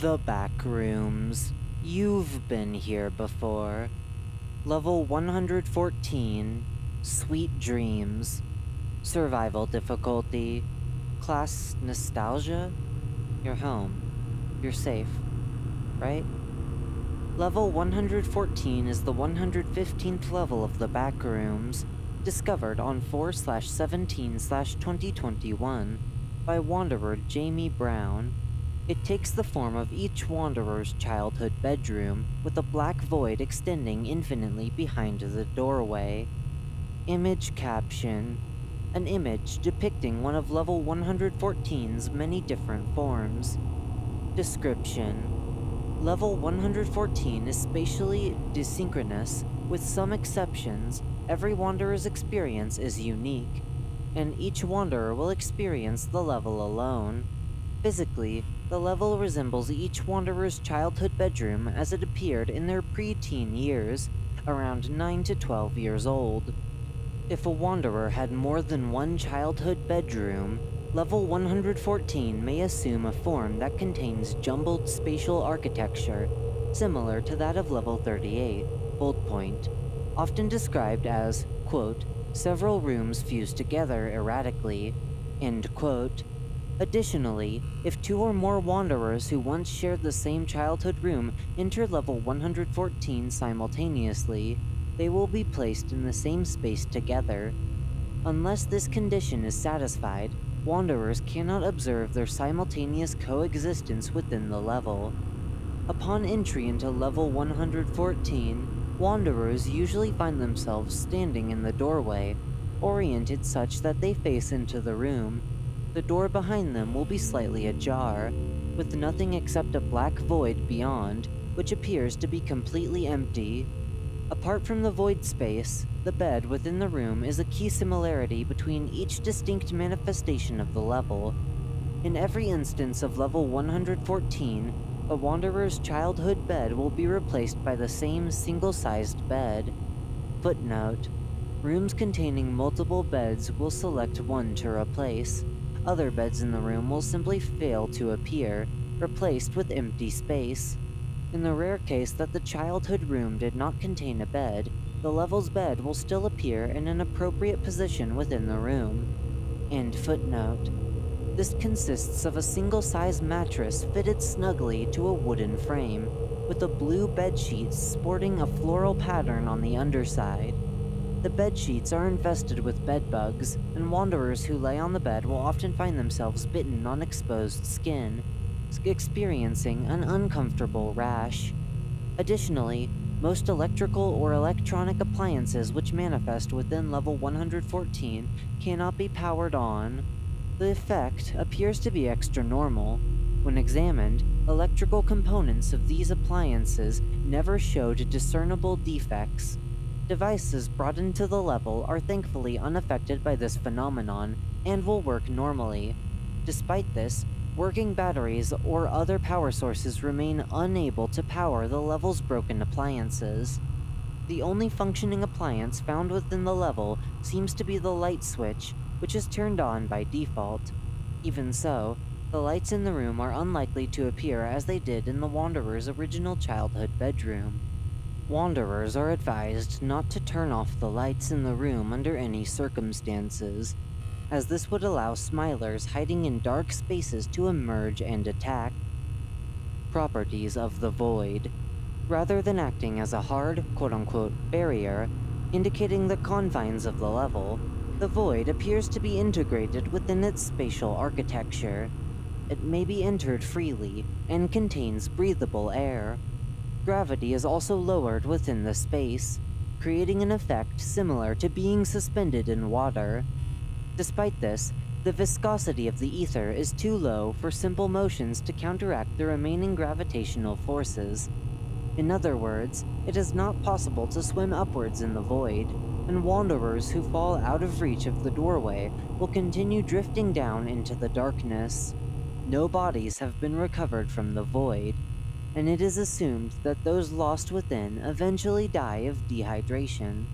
The back rooms. You've been here before. Level 114 Sweet Dreams. Survival difficulty. Class Nostalgia? You're home. You're safe. Right? Level 114 is the 115th level of the back rooms, discovered on 4 17 2021 by Wanderer Janine Brown. It takes the form of each Wanderer's childhood bedroom, with a black void extending infinitely behind the doorway. Image caption An image depicting one of level 114's many different forms. Description Level 114 is spatially desynchronous, with some exceptions, every Wanderer's experience is unique, and each Wanderer will experience the level alone. Physically, the level resembles each Wanderer's childhood bedroom as it appeared in their pre-teen years, around 9 to 12 years old. If a Wanderer had more than one childhood bedroom, level 114 may assume a form that contains jumbled spatial architecture, similar to that of level 38, bold point, often described as, quote, several rooms fused together erratically, end quote, Additionally, if two or more Wanderers who once shared the same childhood room enter level 114 simultaneously, they will be placed in the same space together. Unless this condition is satisfied, Wanderers cannot observe their simultaneous coexistence within the level. Upon entry into level 114, Wanderers usually find themselves standing in the doorway, oriented such that they face into the room, the door behind them will be slightly ajar, with nothing except a black void beyond, which appears to be completely empty. Apart from the void space, the bed within the room is a key similarity between each distinct manifestation of the level. In every instance of level 114, a Wanderer's childhood bed will be replaced by the same single-sized bed. Footnote. Rooms containing multiple beds will select one to replace. Other beds in the room will simply fail to appear, replaced with empty space. In the rare case that the childhood room did not contain a bed, the level's bed will still appear in an appropriate position within the room. End footnote. This consists of a single-size mattress fitted snugly to a wooden frame, with a blue bedsheet sporting a floral pattern on the underside. The bed sheets are infested with bed bugs, and wanderers who lay on the bed will often find themselves bitten on exposed skin, experiencing an uncomfortable rash. Additionally, most electrical or electronic appliances which manifest within level 114 cannot be powered on. The effect appears to be extra normal. When examined, electrical components of these appliances never showed discernible defects, Devices brought into the level are thankfully unaffected by this phenomenon and will work normally. Despite this, working batteries or other power sources remain unable to power the level's broken appliances. The only functioning appliance found within the level seems to be the light switch, which is turned on by default. Even so, the lights in the room are unlikely to appear as they did in the Wanderer's original childhood bedroom. Wanderers are advised not to turn off the lights in the room under any circumstances, as this would allow smilers hiding in dark spaces to emerge and attack. Properties of the Void. Rather than acting as a hard, quote-unquote, barrier, indicating the confines of the level, the Void appears to be integrated within its spatial architecture. It may be entered freely, and contains breathable air. Gravity is also lowered within the space, creating an effect similar to being suspended in water. Despite this, the viscosity of the ether is too low for simple motions to counteract the remaining gravitational forces. In other words, it is not possible to swim upwards in the void, and wanderers who fall out of reach of the doorway will continue drifting down into the darkness. No bodies have been recovered from the void, and it is assumed that those lost within eventually die of dehydration.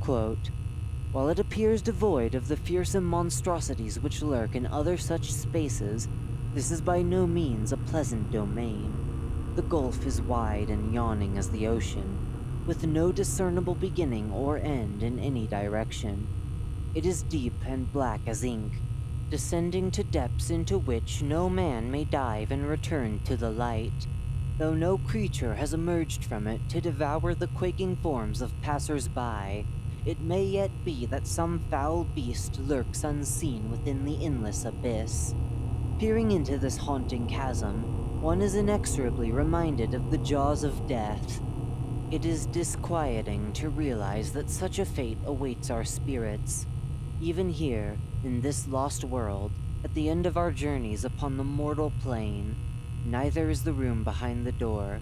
Quote, While it appears devoid of the fearsome monstrosities which lurk in other such spaces, This is by no means a pleasant domain. The gulf is wide and yawning as the ocean, with no discernible beginning or end in any direction. It is deep and black as ink, descending to depths into which no man may dive and return to the light, though no creature has emerged from it to devour the quaking forms of passers-by. It may yet be that some foul beast lurks unseen within the endless abyss. Peering into this haunting chasm, one is inexorably reminded of the jaws of death. It is disquieting to realize that such a fate awaits our spirits. Even here, in this lost world, at the end of our journeys upon the mortal plane, neither is the room behind the door,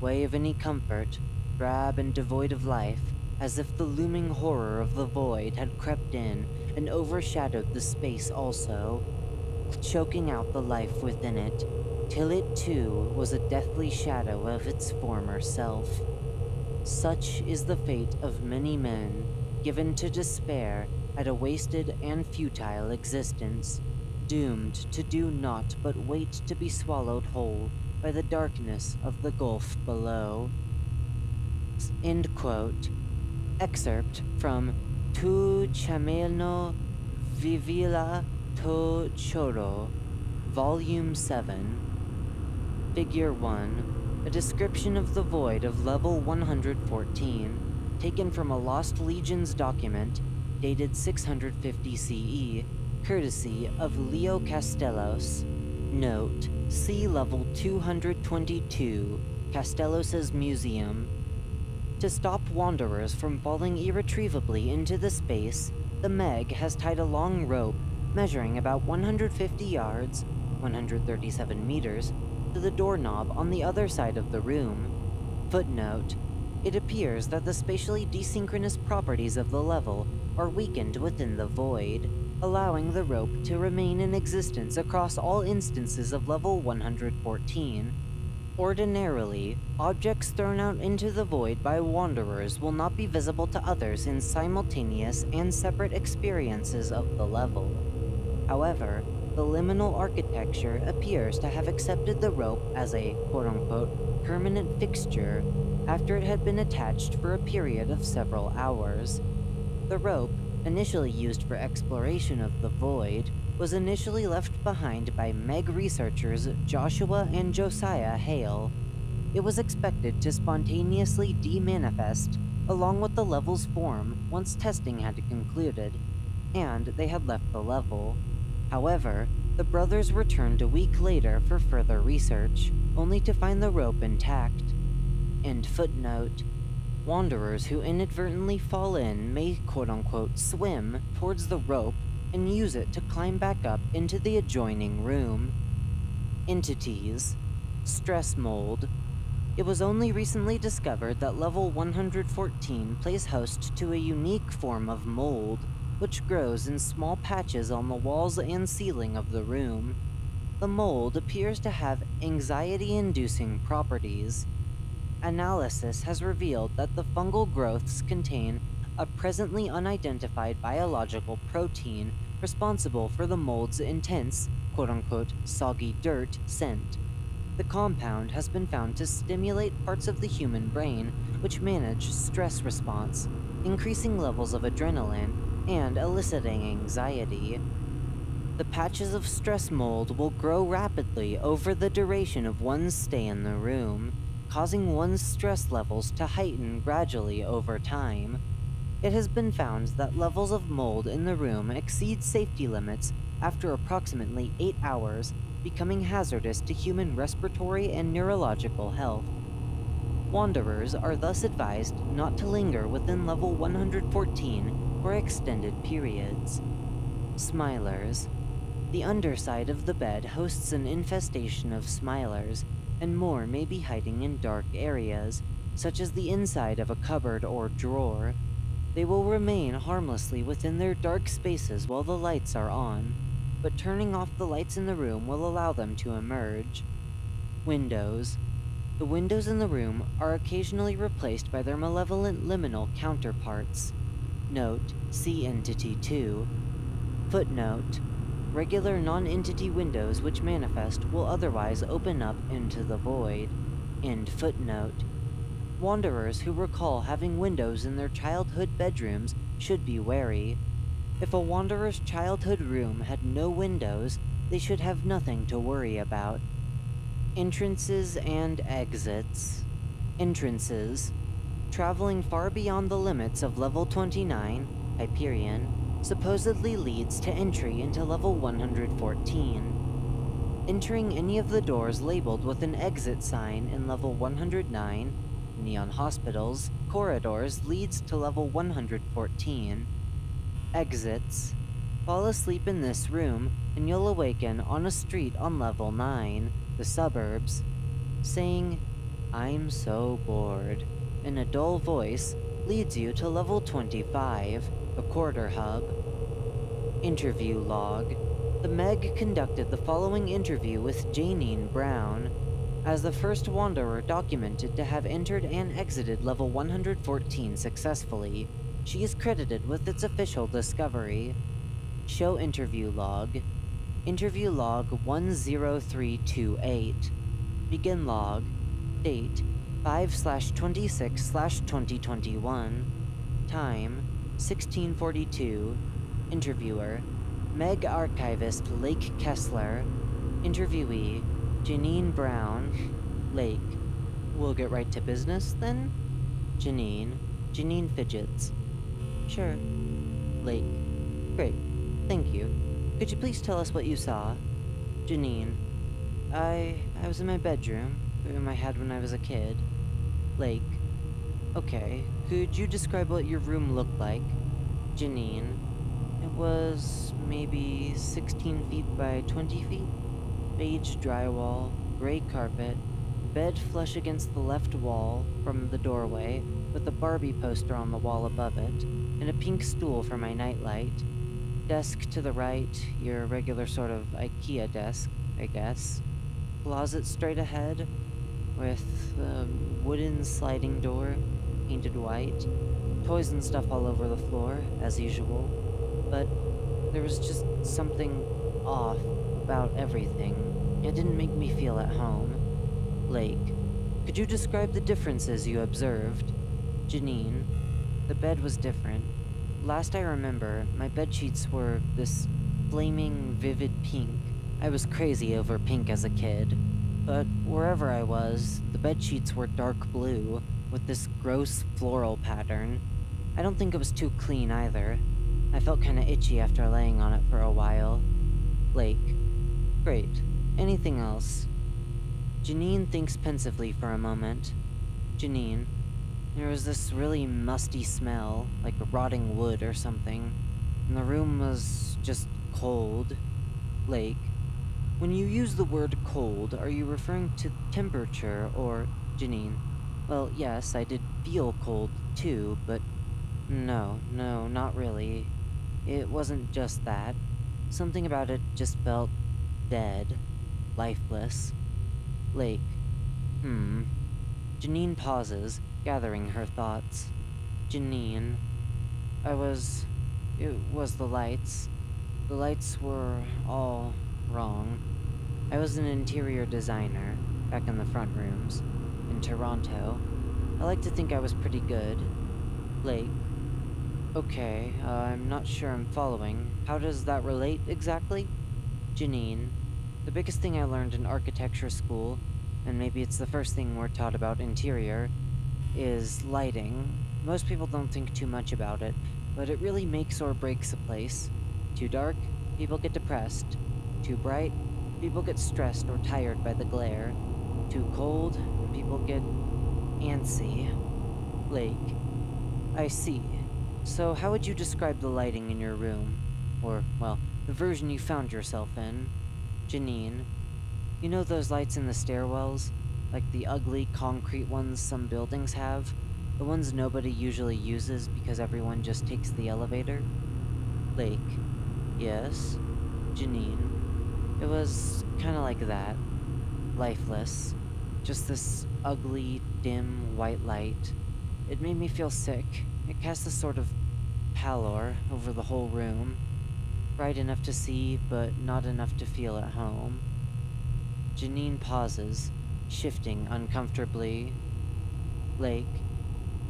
way of any comfort, drab and devoid of life, as if the looming horror of the void had crept in and overshadowed the space also, choking out the life within it, till it too was a deathly shadow of its former self. Such is the fate of many men, given to despair at a wasted and futile existence, doomed to do naught but wait to be swallowed whole by the darkness of the gulf below. End quote. Excerpt from Tu Chameno Vivila To Choro, Volume 7, Figure 1, a description of the void of level 114, taken from a Lost Legions document dated 650 CE, courtesy of Leo Castellos. Note, see level 222, Castellos' museum. To stop wanderers from falling irretrievably into the space, the Meg has tied a long rope measuring about 150 yards, 137 meters, to the doorknob on the other side of the room. Footnote, it appears that the spatially desynchronous properties of the level are weakened within the void, allowing the rope to remain in existence across all instances of level 114. Ordinarily, objects thrown out into the void by wanderers will not be visible to others in simultaneous and separate experiences of the level. However, the liminal architecture appears to have accepted the rope as a quote-unquote permanent fixture after it had been attached for a period of several hours. The rope, initially used for exploration of the void, was initially left behind by Meg researchers Joshua and Josiah Hale. It was expected to spontaneously demanifest along with the level's form once testing had concluded, and they had left the level. However, the brothers returned a week later for further research, only to find the rope intact. End footnote. Wanderers who inadvertently fall in may quote unquote swim towards the rope and use it to climb back up into the adjoining room. Entities Stress Mold. It was only recently discovered that level 114 plays host to a unique form of mold, which grows in small patches on the walls and ceiling of the room. The mold appears to have anxiety inducing properties analysis has revealed that the fungal growths contain a presently unidentified biological protein responsible for the mold's intense, quote unquote, soggy dirt scent. The compound has been found to stimulate parts of the human brain which manage stress response, increasing levels of adrenaline and eliciting anxiety. The patches of stress mold will grow rapidly over the duration of one's stay in the room causing one's stress levels to heighten gradually over time. It has been found that levels of mold in the room exceed safety limits after approximately 8 hours, becoming hazardous to human respiratory and neurological health. Wanderers are thus advised not to linger within level 114 for extended periods. Smilers. The underside of the bed hosts an infestation of smilers, and more may be hiding in dark areas, such as the inside of a cupboard or drawer. They will remain harmlessly within their dark spaces while the lights are on, but turning off the lights in the room will allow them to emerge. Windows. The windows in the room are occasionally replaced by their malevolent liminal counterparts. Note, see Entity 2. Footnote, regular non entity windows which manifest will otherwise open up into the void. End footnote. Wanderers who recall having windows in their childhood bedrooms should be wary. If a wanderer's childhood room had no windows, they should have nothing to worry about. Entrances and exits. Entrances. Traveling far beyond the limits of level 29, Hyperion, supposedly leads to entry into level 114. Entering any of the doors labeled with an exit sign in level 109, Neon Hospital's, corridors leads to level 114. Exits. Fall asleep in this room, and you'll awaken on a street on level 9, the suburbs, saying, I'm so bored, in a dull voice leads you to level 25, the quarter hub. Interview log. The Meg conducted the following interview with Janine Brown, as the first Wanderer documented to have entered and exited level 114 successfully. She is credited with its official discovery. Show interview log. Interview log 10328. Begin log. Date 5 26 2021. Time 1642. Interviewer Meg Archivist Lake Kessler. Interviewee Janine Brown. Lake. We'll get right to business then? Janine. Janine fidgets. Sure. Lake. Great. Thank you. Could you please tell us what you saw? Janine. I I was in my bedroom, room I had when I was a kid. Lake. Okay. Could you describe what your room looked like? Janine. It was maybe 16 feet by 20 feet. Beige drywall, gray carpet, bed flush against the left wall from the doorway, with a Barbie poster on the wall above it, and a pink stool for my nightlight. Desk to the right, your regular sort of IKEA desk, I guess. Closet straight ahead, with a wooden sliding door, painted white. Toys and stuff all over the floor, as usual. But there was just something off about everything. It didn't make me feel at home. Lake, could you describe the differences you observed? Janine, the bed was different. Last I remember, my bed sheets were this flaming, vivid pink. I was crazy over pink as a kid. But wherever I was, the bed sheets were dark blue, with this gross floral pattern. I don't think it was too clean either. I felt kinda itchy after laying on it for a while. Lake. Great. Anything else? Janine thinks pensively for a moment. Janine. There was this really musty smell, like rotting wood or something, and the room was just cold. Lake, when you use the word cold, are you referring to temperature or Janine? Well, yes, I did feel cold too, but no, no, not really. It wasn't just that. Something about it just felt dead, lifeless. Lake, hmm. Janine pauses, gathering her thoughts. Janine. I was. It was the lights. The lights were all wrong. I was an interior designer, back in the front rooms, in Toronto. I like to think I was pretty good. Lake. Okay, uh, I'm not sure I'm following. How does that relate exactly? Janine. The biggest thing I learned in architecture school, and maybe it's the first thing we're taught about interior, is lighting. Most people don't think too much about it, but it really makes or breaks a place. Too dark, people get depressed. Too bright, people get stressed or tired by the glare. Too cold, people get antsy. Lake. I see. So, how would you describe the lighting in your room? Or, well, the version you found yourself in? Janine. You know those lights in the stairwells? Like the ugly concrete ones some buildings have? The ones nobody usually uses because everyone just takes the elevator? Lake. Yes. Janine. It was kinda like that. Lifeless. Just this ugly, dim, white light. It made me feel sick. It cast a sort of pallor over the whole room. Bright enough to see, but not enough to feel at home. Janine pauses, shifting uncomfortably. Lake.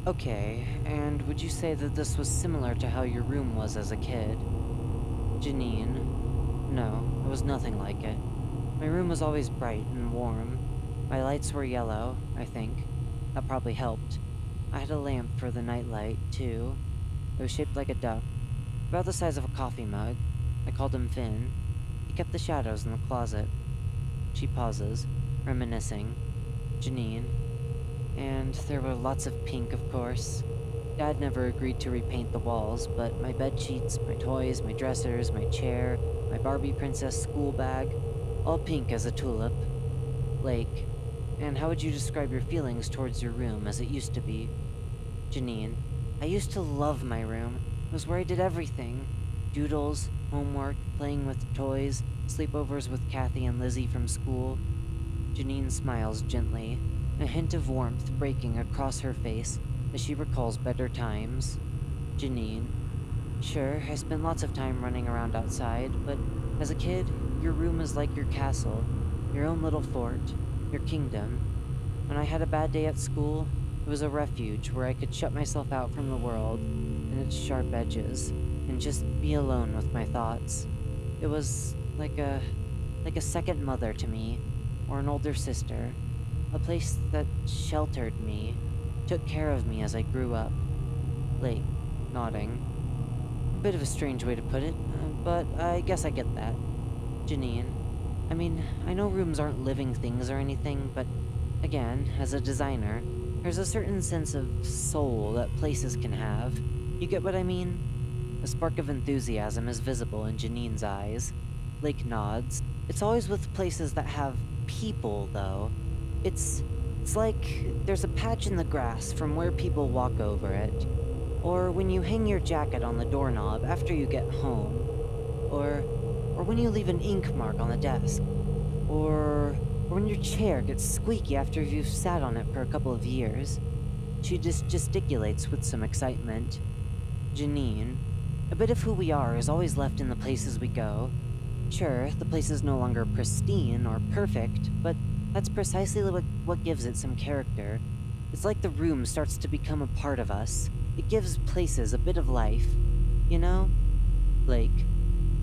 Okay, and would you say that this was similar to how your room was as a kid? Janine. No, it was nothing like it. My room was always bright and warm. My lights were yellow, I think. That probably helped. I had a lamp for the nightlight, too. It was shaped like a duck, about the size of a coffee mug. I called him Finn. He kept the shadows in the closet. She pauses, reminiscing. Janine. And there were lots of pink, of course. Dad never agreed to repaint the walls, but my bed sheets, my toys, my dressers, my chair, my Barbie princess school bag, all pink as a tulip. Lake. And how would you describe your feelings towards your room as it used to be? Janine. I used to love my room. It was where I did everything. Doodles, homework, playing with toys, sleepovers with Kathy and Lizzie from school. Janine smiles gently, a hint of warmth breaking across her face as she recalls better times. Janine. Sure, I spent lots of time running around outside, but as a kid, your room was like your castle, your own little fort, your kingdom. When I had a bad day at school, it was a refuge where I could shut myself out from the world and its sharp edges and just be alone with my thoughts. It was like a like a second mother to me or an older sister, a place that sheltered me, took care of me as I grew up. Lake, nodding. A bit of a strange way to put it, but I guess I get that. Janine, I mean, I know rooms aren't living things or anything, but again, as a designer, there's a certain sense of soul that places can have. You get what I mean? A spark of enthusiasm is visible in Janine's eyes. Lake nods. It's always with places that have people, though. It's it's like there's a patch in the grass from where people walk over it. Or when you hang your jacket on the doorknob after you get home. Or or when you leave an ink mark on the desk. Or or when your chair gets squeaky after you've sat on it for a couple of years. She just gesticulates with some excitement. Janine, a bit of who we are is always left in the places we go. Sure, the place is no longer pristine or perfect, but that's precisely what, what gives it some character. It's like the room starts to become a part of us. It gives places a bit of life. You know? Lake.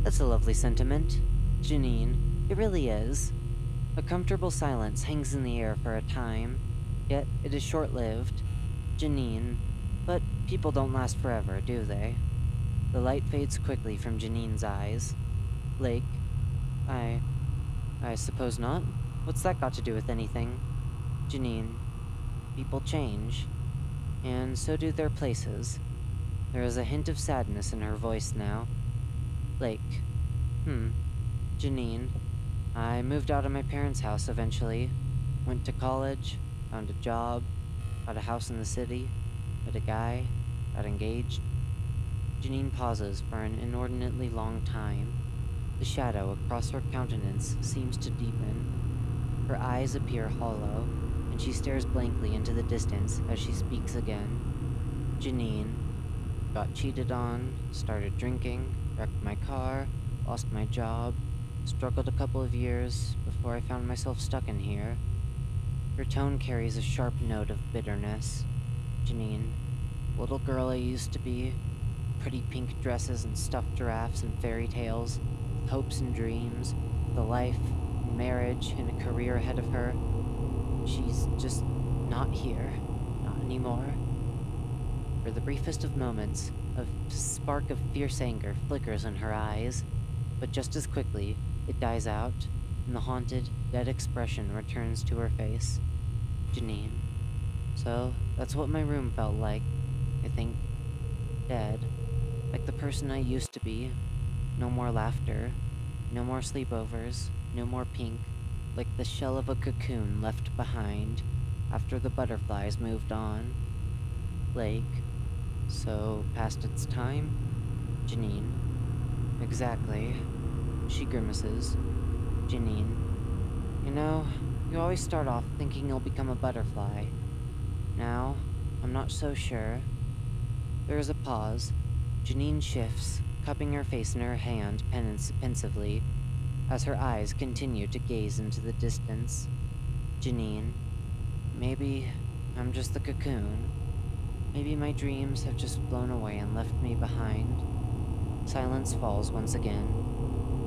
That's a lovely sentiment. Janine. It really is. A comfortable silence hangs in the air for a time, yet it is short-lived. Janine. But people don't last forever, do they? The light fades quickly from Janine's eyes. Lake. I... I suppose not. What's that got to do with anything? Janine. People change. And so do their places. There is a hint of sadness in her voice now. Lake. Hmm. Janine. I moved out of my parents' house eventually. Went to college, found a job, got a house in the city, met a guy, got engaged. Janine pauses for an inordinately long time. The shadow across her countenance seems to deepen. Her eyes appear hollow, and she stares blankly into the distance as she speaks again. Janine. Got cheated on, started drinking, wrecked my car, lost my job, struggled a couple of years before I found myself stuck in here. Her tone carries a sharp note of bitterness. Janine. Little girl I used to be. Pretty pink dresses and stuffed giraffes and fairy tales. Hopes and dreams. The life marriage, and a career ahead of her. She's just not here. Not anymore. For the briefest of moments, a spark of fierce anger flickers in her eyes, but just as quickly, it dies out, and the haunted, dead expression returns to her face. Janine. So, that's what my room felt like, I think. Dead. Like the person I used to be. No more laughter. No more sleepovers no more pink, like the shell of a cocoon left behind after the butterflies moved on. Lake. So, past its time? Janine. Exactly. She grimaces. Janine. You know, you always start off thinking you'll become a butterfly. Now, I'm not so sure. There is a pause. Janine shifts, cupping her face in her hand pensively as her eyes continue to gaze into the distance. Janine, maybe I'm just the cocoon. Maybe my dreams have just blown away and left me behind. Silence falls once again.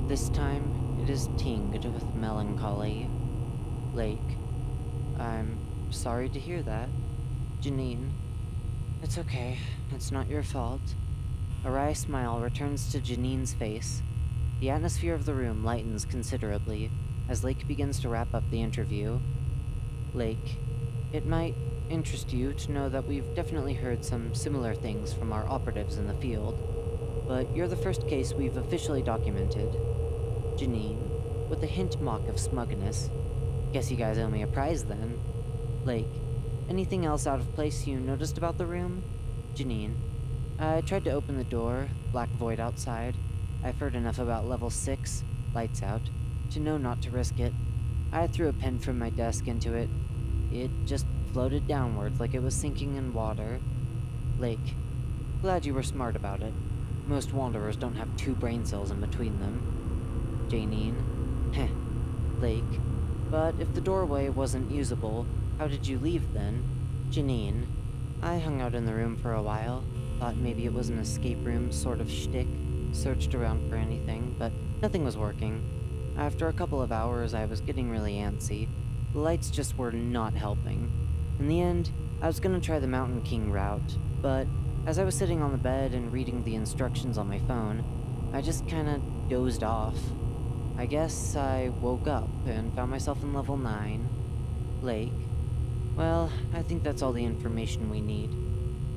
This time, it is tinged with melancholy. Lake, I'm sorry to hear that. Janine, it's okay. It's not your fault. A wry smile returns to Janine's face. The atmosphere of the room lightens considerably as Lake begins to wrap up the interview. Lake, it might interest you to know that we've definitely heard some similar things from our operatives in the field, but you're the first case we've officially documented. Janine, with a hint mock of smugness, guess you guys owe me a prize then. Lake, anything else out of place you noticed about the room? Janine, I tried to open the door, black void outside. I've heard enough about level 6, lights out, to know not to risk it. I threw a pen from my desk into it. It just floated downwards like it was sinking in water. Lake, glad you were smart about it. Most wanderers don't have two brain cells in between them. Janine, heh. Lake, but if the doorway wasn't usable, how did you leave then? Janine, I hung out in the room for a while. Thought maybe it was an escape room sort of shtick. Searched around for anything, but nothing was working. After a couple of hours, I was getting really antsy. The lights just were not helping. In the end, I was gonna try the Mountain King route, but as I was sitting on the bed and reading the instructions on my phone, I just kinda dozed off. I guess I woke up and found myself in level 9. Lake. Well, I think that's all the information we need.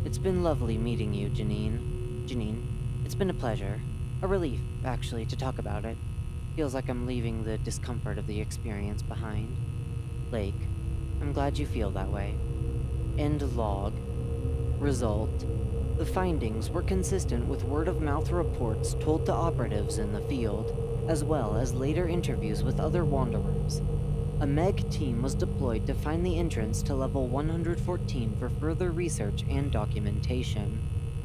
It's been lovely meeting you, Janine. Janine, it's been a pleasure. A relief, actually, to talk about it. Feels like I'm leaving the discomfort of the experience behind. Lake, I'm glad you feel that way. End log. Result. The findings were consistent with word-of-mouth reports told to operatives in the field, as well as later interviews with other Wanderers. A MEG team was deployed to find the entrance to level 114 for further research and documentation.